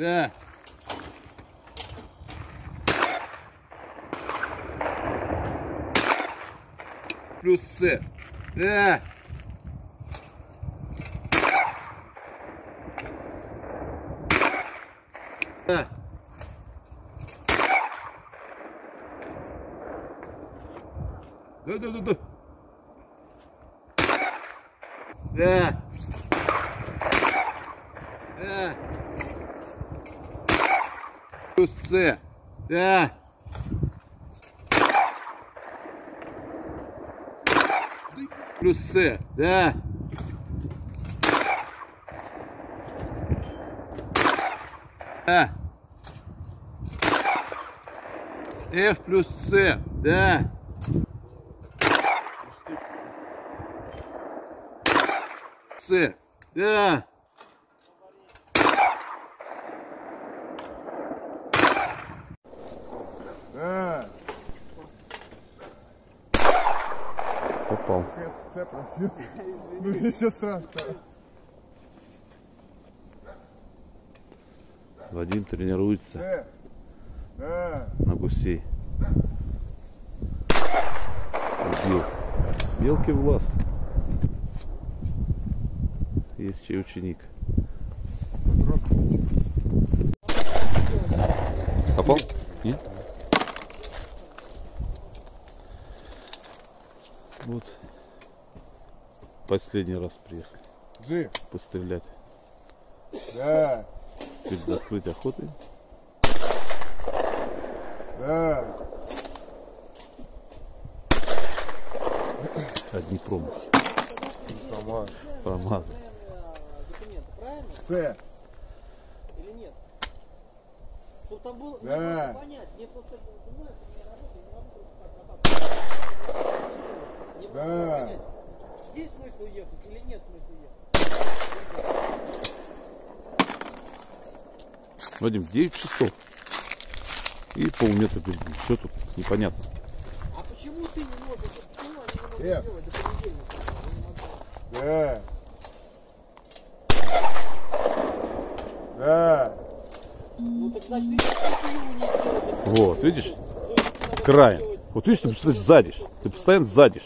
Да. Плюс С. Да. Да. Да, да, да, да. Да. Да. Плюс С. Да. Плюс С. Да. Да. F плюс С. Да. С. Да. Да. Просил. Ну еще страшно. Вадим тренируется Це. Да. на гусей. Убил. Мелкий влас. Есть чей ученик. Попал? Нет? Вот. Последний раз приехал Джи. пострелять Да. перед открытой охотой. Да. Одни промахи. Промазал. документы, правильно? Це. Или нет? Чтобы там было Да. понять. Мне просто понимаешь, у меня работа, я не могу просто так, а так. Не могу Да. понять, есть смысл ехать или нет смысла ехать. Вадим, 9 часов. И полметра впереди. Что тут непонятно? А почему ты не можешь? Почему они не могут Э. сделать до понедельника? Да. Да. Ну так значит, ты ты его не делаешь. Вот, видишь? Краем. Вот видишь, ты постоянно сзади. Ты постоянно сзади.